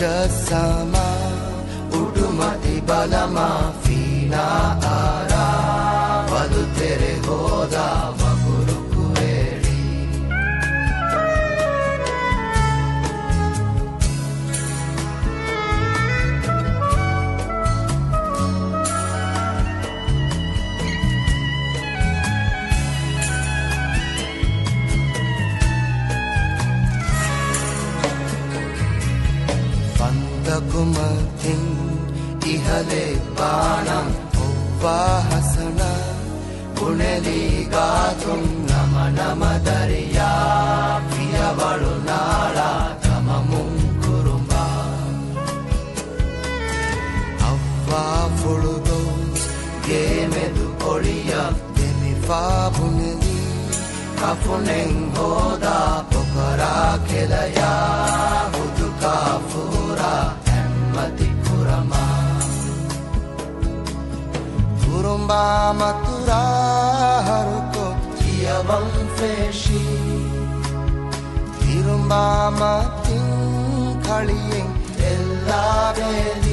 mujasama sama ibala balama. කුමතින් ඉහලේ පානම් ඔබ්වාහසන කුණෙලීගාතුන් නම නමදරයා පියවලු නාලා තමමුන් කුරුම්බා අවා ෆොළුදෝ ගේමෙදු පොඩියක් දෙමිපා පුනෙලී කපුනෙන් හෝදා පොකරා කෙලයා Mamba matura haruko Tia mangfeshi Tirumba matin kaliyeng Ella beli